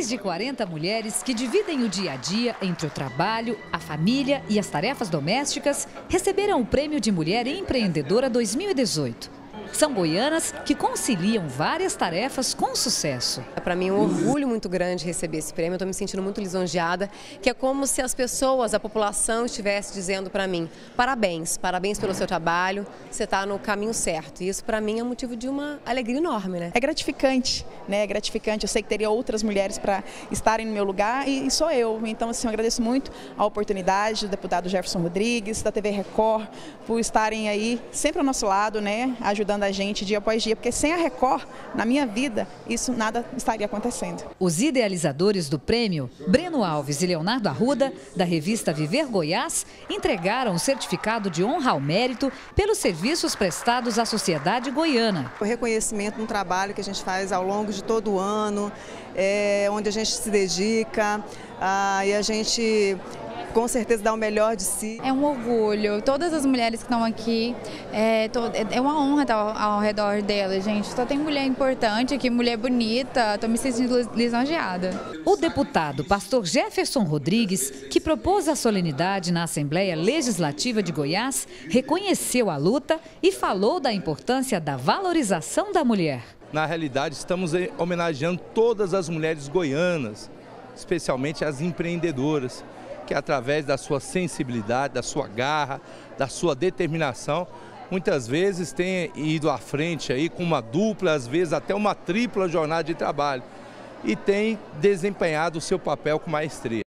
Mais de 40 mulheres que dividem o dia a dia entre o trabalho, a família e as tarefas domésticas receberam o Prêmio de Mulher Empreendedora 2018. São goianas que conciliam várias tarefas com sucesso. É para mim um orgulho muito grande receber esse prêmio, estou me sentindo muito lisonjeada, que é como se as pessoas, a população estivesse dizendo para mim, parabéns, parabéns pelo seu trabalho, você está no caminho certo. E isso para mim é motivo de uma alegria enorme, né? É gratificante, né? É gratificante. Eu sei que teria outras mulheres para estarem no meu lugar e, e sou eu. Então, assim, eu agradeço muito a oportunidade do deputado Jefferson Rodrigues, da TV Record, por estarem aí sempre ao nosso lado, né? Ajudando ajudando a gente dia após dia, porque sem a Record, na minha vida, isso nada estaria acontecendo. Os idealizadores do prêmio, Breno Alves e Leonardo Arruda, da revista Viver Goiás, entregaram o certificado de honra ao mérito pelos serviços prestados à sociedade goiana. O reconhecimento no trabalho que a gente faz ao longo de todo o ano, é, onde a gente se dedica ah, e a gente com certeza dá o melhor de si. É um orgulho. Todas as mulheres que estão aqui, é, to, é uma honra estar ao, ao, redor delas, gente. Só tem mulher importante aqui, mulher bonita. Estou me sentindo lisonjeada. O deputado pastor Jefferson Rodrigues, que propôs a solenidade na Assembleia Legislativa de Goiás, reconheceu a luta e falou da importância da valorização da mulher. Na realidade, estamos homenageando todas as mulheres goianas, especialmente as empreendedoras que através da sua sensibilidade, da sua garra, da sua determinação, muitas vezes tem ido à frente aí com uma dupla, às vezes até uma tripla jornada de trabalho e tem desempenhado o seu papel com maestria.